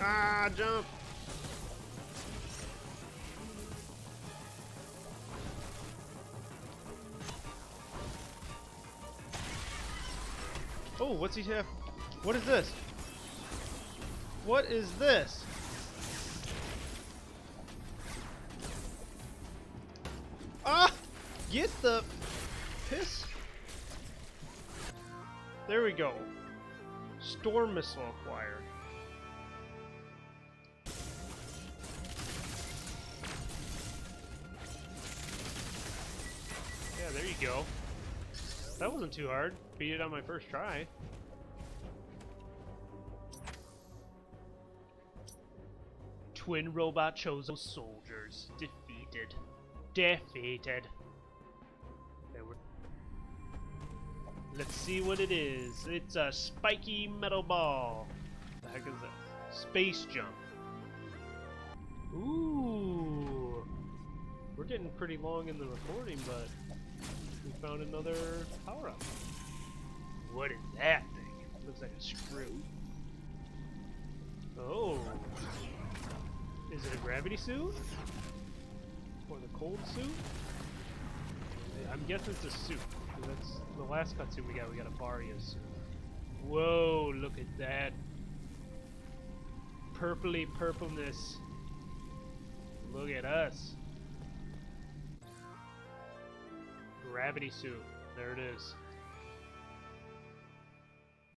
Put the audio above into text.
Ah, jump! Oh, what's he have? What is this? What is this? Ah! Get the piss. There we go. Storm missile acquired. Go. That wasn't too hard. Beat it on my first try. Twin robot Chozo soldiers defeated. Defeated. Okay, we're... Let's see what it is. It's a spiky metal ball. The heck is that? Space jump. Ooh. We're getting pretty long in the recording, but we found another power up. What is that thing? looks like a screw. Oh. Is it a gravity suit? Or the cold suit? I'm guessing it's a suit. That's the last cutscene we got. We got a Varia suit. Whoa, look at that. Purpley purpleness. Look at us. Gravity suit. There it is.